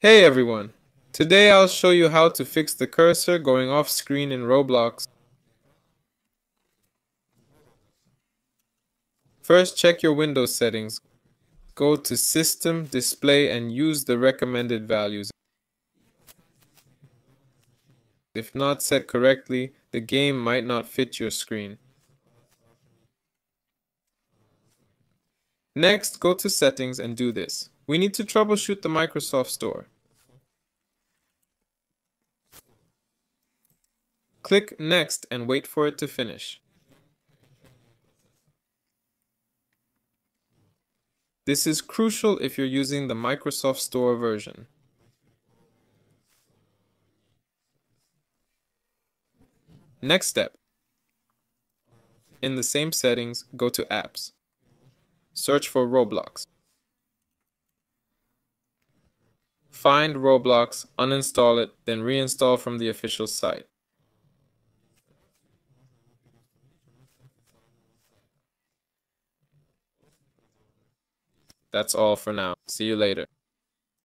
Hey everyone! Today I'll show you how to fix the cursor going off screen in Roblox. First check your Windows settings. Go to System, Display and use the recommended values. If not set correctly, the game might not fit your screen. Next, go to Settings and do this. We need to troubleshoot the Microsoft Store. Click Next and wait for it to finish. This is crucial if you're using the Microsoft Store version. Next step. In the same settings, go to Apps. Search for Roblox. Find Roblox, uninstall it, then reinstall from the official site. That's all for now. See you later.